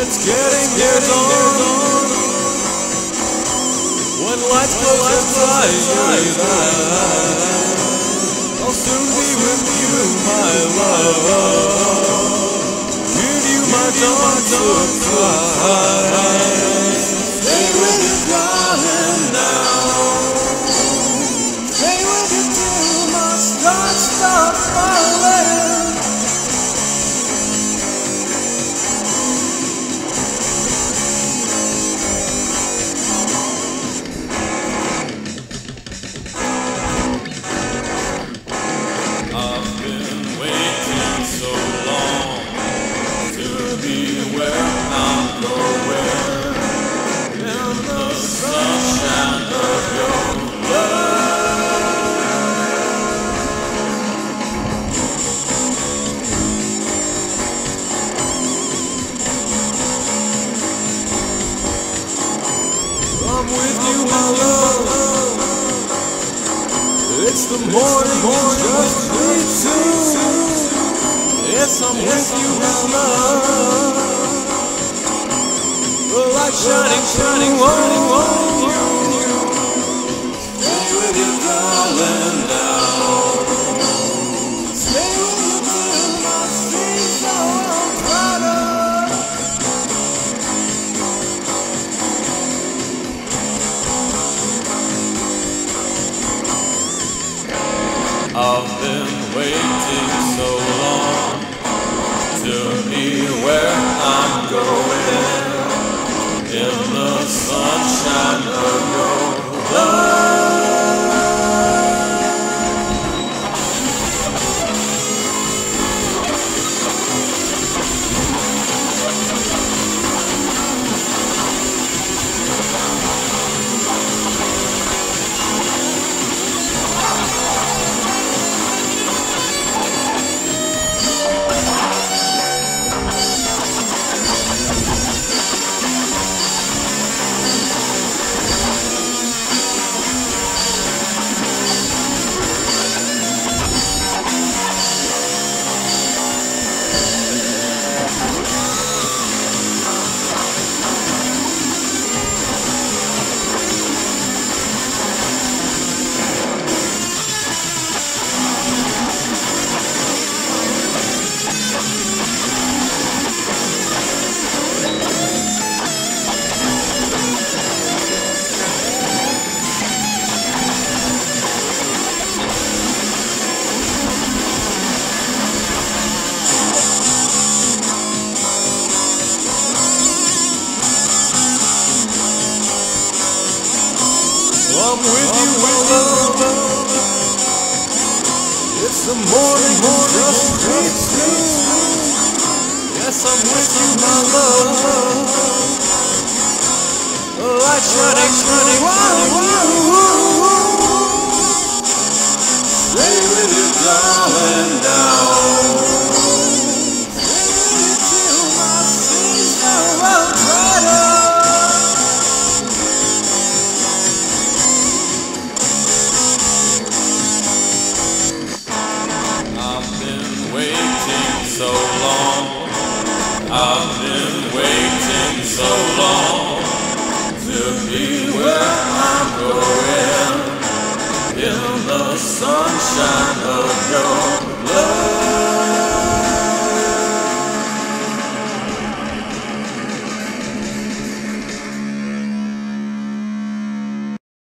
It's getting near dawn. When lights close your eyes, I'll soon be with you, my love. Give you my dawn surprise. With. It's the morning, just me too. Yes, I'm with you, my love. The light shining, shining on you. I've been waiting so long to be where I'm with you, my love. It's the morning, just too. Yes, I'm with you, my love. Light shining, shining. Stay with you, darling, now. Sunshine of your